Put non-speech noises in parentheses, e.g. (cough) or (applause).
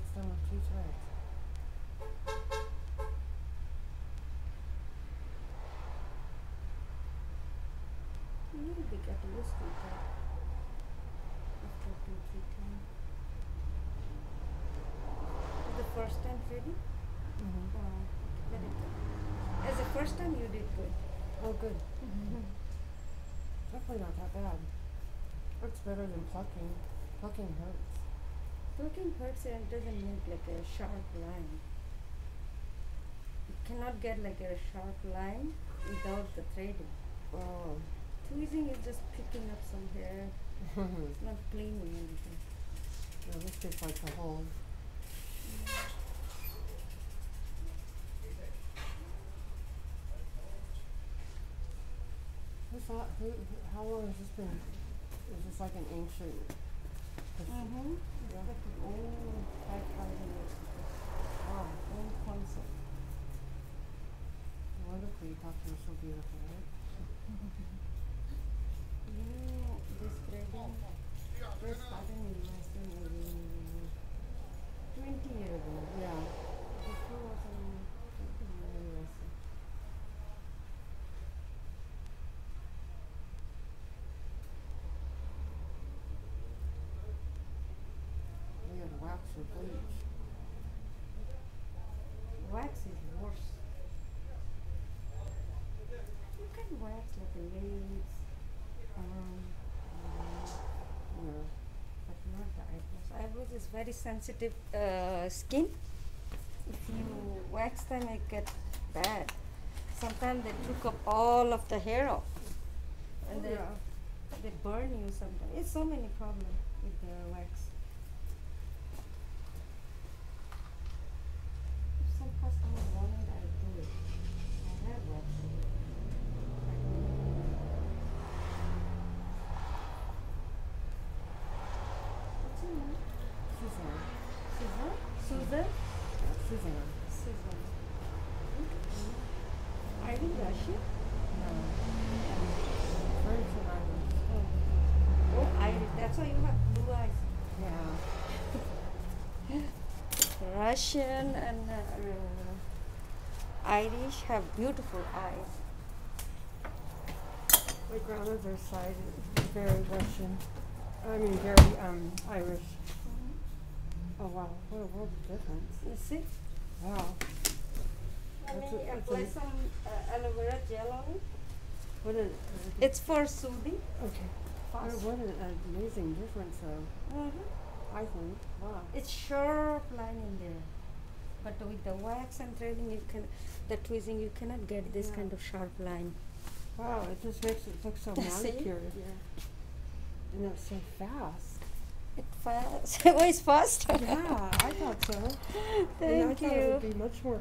with two threads. You will be getting used to that after two, three times. Is The first time threading? Mm-hmm. Wow, very good. As the first time you did good. Oh, good. Definitely not that bad. It's better than plucking. Plucking hurts. Hurts and doesn't make like a sharp line. You cannot get like a sharp line without the threading. Oh. Tweezing is just picking up some hair. (laughs) It's not cleaning anything. no, this gets like a whole. Who thought? Who? who how long has this been? Is this like an ancient? Mm-hmm. Yeah. Like an old five thousand years ago. Wow. Old concept. No wonder Cleopatra was so beautiful, right? You (laughs) know, this threading first started in Western maybe twenty years ago. Yeah. Before was in USA. We had wax or bleach. Wax is worse. You can wax like the legs, arm, uh, but not the eyebrows. Eyebrows is very sensitive uh, skin. If you wax them, it get bad. Sometimes they took up all of the hair off, and they they burn you. Sometimes it's so many problems with the wax. Some customer want it, I'll do it. I have wax. What's your name? Suzanne. Susan? Susan? Suzanne. Susan. Are you Russian? No. French and Irish. Oh. Oh, Irish. That's why you have blue eyes. Yeah. (laughs) Russian and uh, Irish have beautiful eyes. My grandmother's side is very Russian. I mean, very um Irish. Oh wow, what a world of difference. You see? Wow. Let me apply some uh, aloe vera gel on it. What a It's for soothing. okay. What, Fast. what an amazing difference, though. Mhm. I think. Wow. It's sharp line in there. But with the wax and threading, you can, the tweezing, you cannot get this Yeah. kind of sharp line. Wow, it just makes it look so (laughs) manicured. Yeah. And it's so fast. It fast. (laughs) it it's fast. yeah, I thought so. (laughs) and I Thank thought it would you. be much more